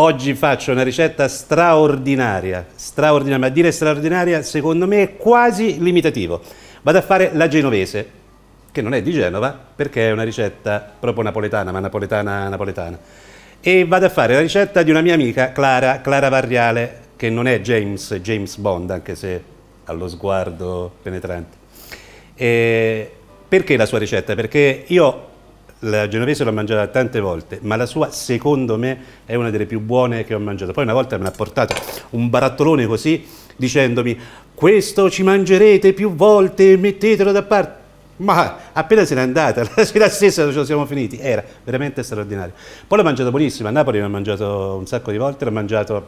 Oggi faccio una ricetta straordinaria, straordinaria, ma dire straordinaria secondo me è quasi limitativo. Vado a fare la genovese, che non è di Genova, perché è una ricetta proprio napoletana, ma napoletana napoletana. E vado a fare la ricetta di una mia amica, Clara, Clara Varriale, che non è James, James Bond, anche se ha lo sguardo penetrante. E perché la sua ricetta? Perché io la genovese l'ho mangiata tante volte, ma la sua secondo me è una delle più buone che ho mangiato. Poi una volta mi ha portato un barattolone così dicendomi questo ci mangerete più volte, mettetelo da parte. Ma appena se n'è andata, la sera stessa ce lo siamo finiti, era veramente straordinario. Poi l'ho mangiato buonissimo, a Napoli l'ho mangiato un sacco di volte, l'ho mangiato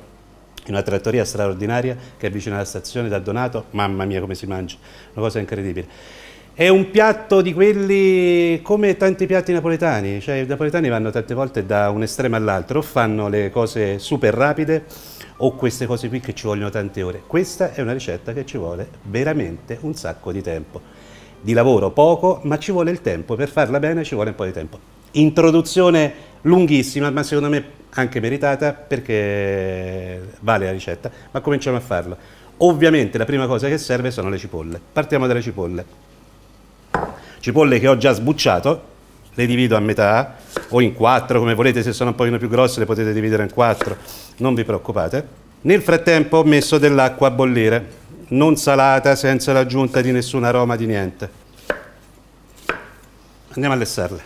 in una trattoria straordinaria che è vicino alla stazione da Donato, mamma mia come si mangia, una cosa incredibile. È un piatto di quelli come tanti piatti napoletani, cioè i napoletani vanno tante volte da un estremo all'altro, o fanno le cose super rapide o queste cose qui che ci vogliono tante ore. Questa è una ricetta che ci vuole veramente un sacco di tempo. Di lavoro poco, ma ci vuole il tempo, per farla bene ci vuole un po' di tempo. Introduzione lunghissima, ma secondo me anche meritata perché vale la ricetta, ma cominciamo a farlo. Ovviamente la prima cosa che serve sono le cipolle. Partiamo dalle cipolle cipolle che ho già sbucciato, le divido a metà o in quattro come volete, se sono un pochino più grosse le potete dividere in quattro, non vi preoccupate. Nel frattempo ho messo dell'acqua a bollire, non salata, senza l'aggiunta di nessun aroma di niente. Andiamo a lessarle.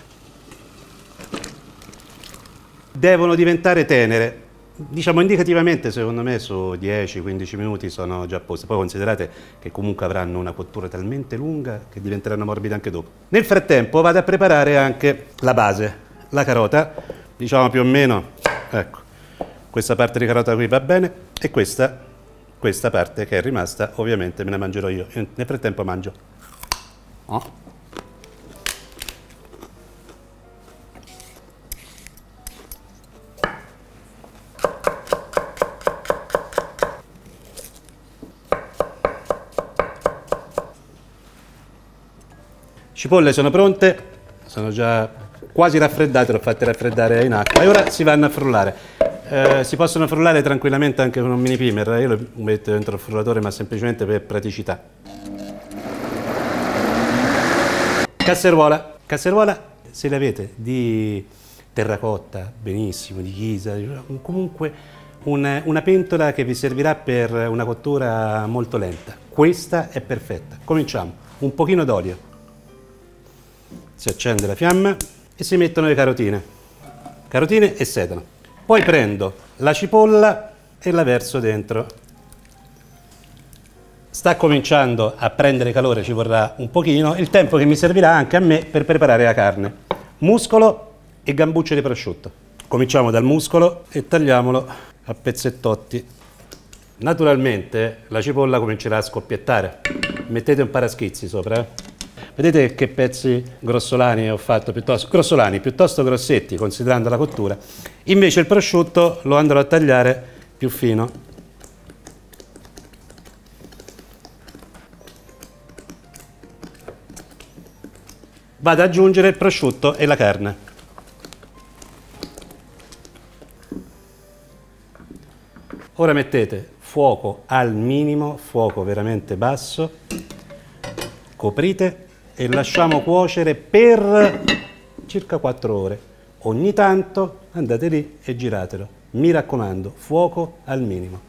Devono diventare tenere, diciamo indicativamente secondo me su 10-15 minuti sono già a poi considerate che comunque avranno una cottura talmente lunga che diventeranno morbide anche dopo. Nel frattempo vado a preparare anche la base, la carota, diciamo più o meno, ecco, questa parte di carota qui va bene e questa, questa parte che è rimasta ovviamente me la mangerò io, nel frattempo mangio. Oh. Cipolle sono pronte, sono già quasi raffreddate, le ho fatte raffreddare in acqua e ora si vanno a frullare. Eh, si possono frullare tranquillamente anche con un mini primer, io lo metto dentro il frullatore ma semplicemente per praticità. Casseruola, casseruola se l'avete di terracotta, benissimo, di ghisa, comunque una, una pentola che vi servirà per una cottura molto lenta. Questa è perfetta. Cominciamo, un pochino d'olio si accende la fiamma e si mettono le carotine, carotine e sedano. Poi prendo la cipolla e la verso dentro. Sta cominciando a prendere calore, ci vorrà un pochino, il tempo che mi servirà anche a me per preparare la carne. Muscolo e gambucce di prosciutto. Cominciamo dal muscolo e tagliamolo a pezzettotti. Naturalmente la cipolla comincerà a scoppiettare. Mettete un paraschizzi sopra. Eh? Vedete che pezzi grossolani ho fatto, piuttosto, grossolani, piuttosto grossetti considerando la cottura. Invece il prosciutto lo andrò a tagliare più fino. Vado ad aggiungere il prosciutto e la carne. Ora mettete fuoco al minimo, fuoco veramente basso, coprite e lasciamo cuocere per circa 4 ore. Ogni tanto andate lì e giratelo. Mi raccomando, fuoco al minimo.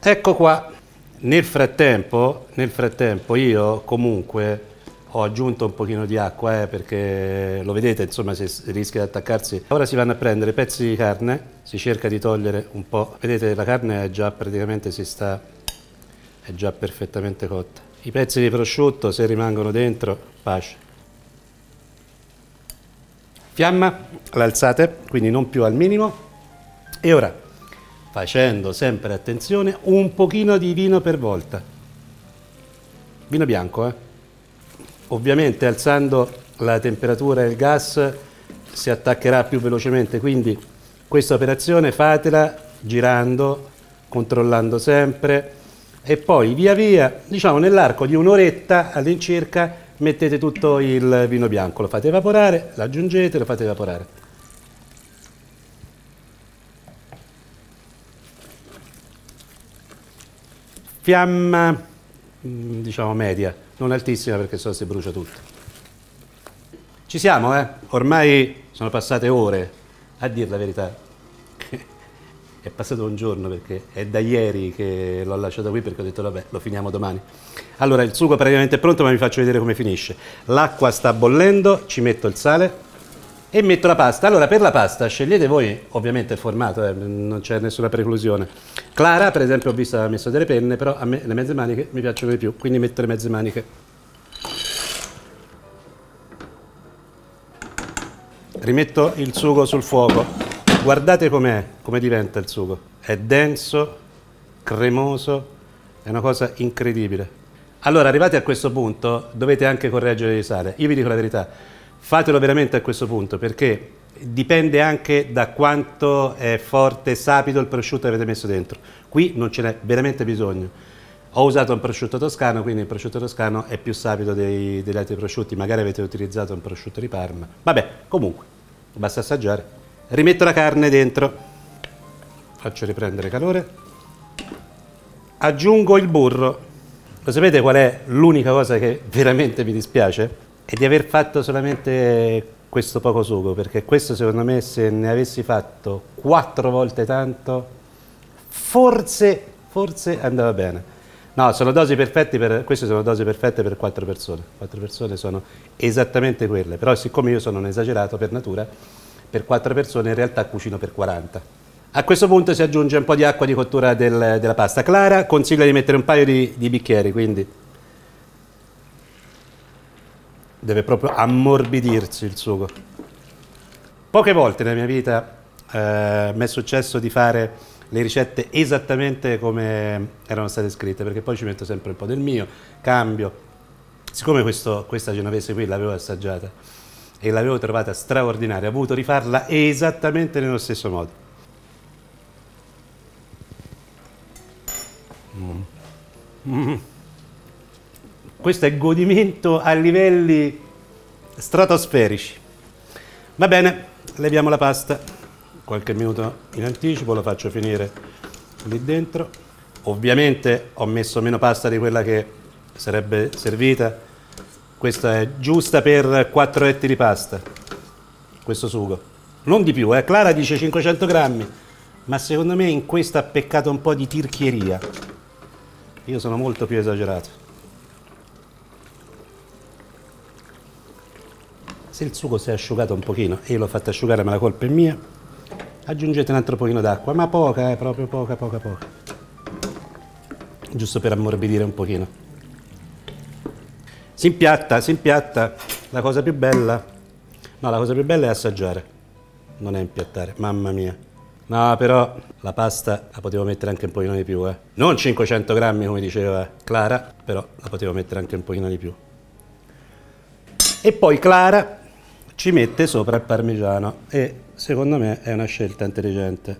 Ecco qua. Nel frattempo, nel frattempo io comunque ho aggiunto un pochino di acqua eh, perché lo vedete insomma se rischia di attaccarsi ora si vanno a prendere pezzi di carne si cerca di togliere un po' vedete la carne già praticamente si sta è già perfettamente cotta. I pezzi di prosciutto se rimangono dentro, pace. Fiamma, l'alzate, quindi non più al minimo. E ora, facendo sempre attenzione, un pochino di vino per volta. Vino bianco, eh? Ovviamente alzando la temperatura e il gas si attaccherà più velocemente, quindi questa operazione fatela girando, controllando sempre, e poi via via, diciamo nell'arco di un'oretta all'incirca mettete tutto il vino bianco, lo fate evaporare, lo aggiungete, lo fate evaporare. Fiamma, mm, diciamo media, non altissima perché so se brucia tutto. Ci siamo, eh? Ormai sono passate ore a dir la verità è passato un giorno perché è da ieri che l'ho lasciato qui perché ho detto vabbè lo finiamo domani. Allora il sugo praticamente è pronto ma vi faccio vedere come finisce. L'acqua sta bollendo, ci metto il sale e metto la pasta. Allora per la pasta scegliete voi ovviamente il formato, eh, non c'è nessuna preclusione. Clara per esempio ho visto ha messo delle penne però a me le mezze maniche mi piacciono di più quindi metto le mezze maniche. Rimetto il sugo sul fuoco Guardate com'è, come diventa il sugo. È denso, cremoso, è una cosa incredibile. Allora, arrivati a questo punto, dovete anche correggere di sale. Io vi dico la verità, fatelo veramente a questo punto, perché dipende anche da quanto è forte e sapido il prosciutto che avete messo dentro. Qui non ce n'è veramente bisogno. Ho usato un prosciutto toscano, quindi il prosciutto toscano è più sapido dei, degli altri prosciutti. Magari avete utilizzato un prosciutto di Parma. Vabbè, comunque, basta assaggiare. Rimetto la carne dentro, faccio riprendere calore, aggiungo il burro. Lo sapete qual è l'unica cosa che veramente mi dispiace? È di aver fatto solamente questo poco sugo, perché questo secondo me se ne avessi fatto quattro volte tanto, forse, forse andava bene. No, sono dosi perfette per, queste sono dosi perfette per quattro persone. Quattro persone sono esattamente quelle, però siccome io sono un esagerato per natura, per 4 persone, in realtà cucino per 40. A questo punto si aggiunge un po' di acqua di cottura del, della pasta. Clara consiglia di mettere un paio di, di bicchieri, quindi deve proprio ammorbidirsi il sugo. Poche volte nella mia vita eh, mi è successo di fare le ricette esattamente come erano state scritte, perché poi ci metto sempre un po' del mio, cambio. Siccome questo, questa genovese qui l'avevo assaggiata, e l'avevo trovata straordinaria, ho voluto rifarla esattamente nello stesso modo. Mm. Mm. Questo è godimento a livelli stratosferici. Va bene, leviamo la pasta, qualche minuto in anticipo, lo faccio finire lì dentro. Ovviamente ho messo meno pasta di quella che sarebbe servita questa è giusta per 4 etti di pasta, questo sugo. Non di più, eh. Clara dice 500 grammi, ma secondo me in questo ha peccato un po' di tirchieria. Io sono molto più esagerato. Se il sugo si è asciugato un pochino, e io l'ho fatto asciugare ma la colpa è mia, aggiungete un altro pochino d'acqua, ma poca, eh, proprio poca, poca, poca. Giusto per ammorbidire un pochino. Si impiatta, si impiatta. La cosa più bella... No, la cosa più bella è assaggiare. Non è impiattare, mamma mia. No, però la pasta la potevo mettere anche un pochino di più, eh. Non 500 grammi come diceva Clara, però la potevo mettere anche un pochino di più. E poi Clara ci mette sopra il parmigiano e secondo me è una scelta intelligente.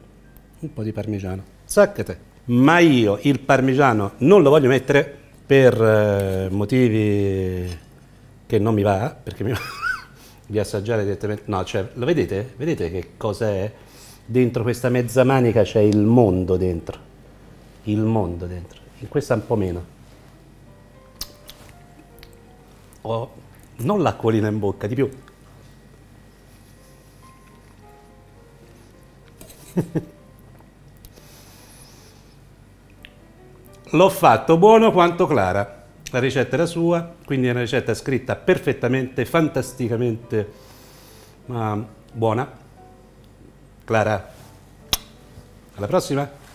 Un po' di parmigiano. Saccate. Ma io il parmigiano non lo voglio mettere per eh, motivi che non mi va, perché mi va di assaggiare direttamente, no, cioè, lo vedete? Vedete che cosa è? Dentro questa mezza manica c'è il mondo dentro, il mondo dentro, in questa un po' meno. Ho non l'acquolina in bocca, di più. L'ho fatto buono quanto Clara. La ricetta era sua, quindi è una ricetta scritta perfettamente, fantasticamente ma buona. Clara, alla prossima!